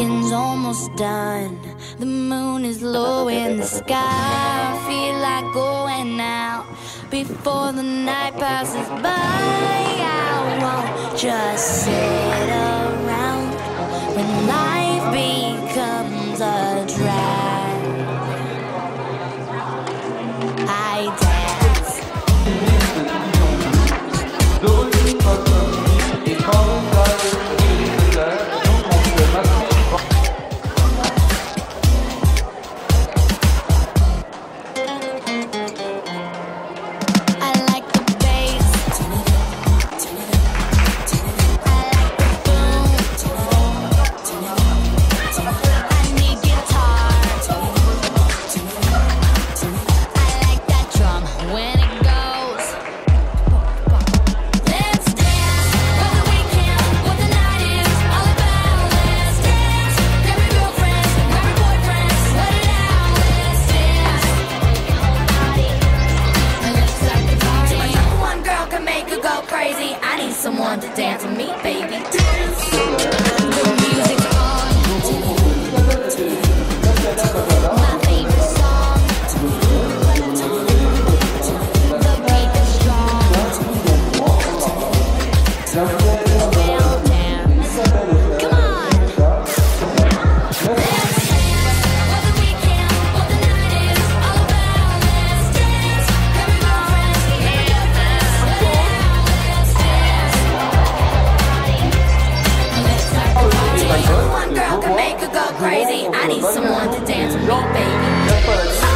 weekend's almost done. The moon is low in the sky. I feel like going out before the night passes by. I won't just sit. want to dance with me, baby. Dance. The music's on. My favorite song. The. could go crazy. I need someone to dance with me, baby.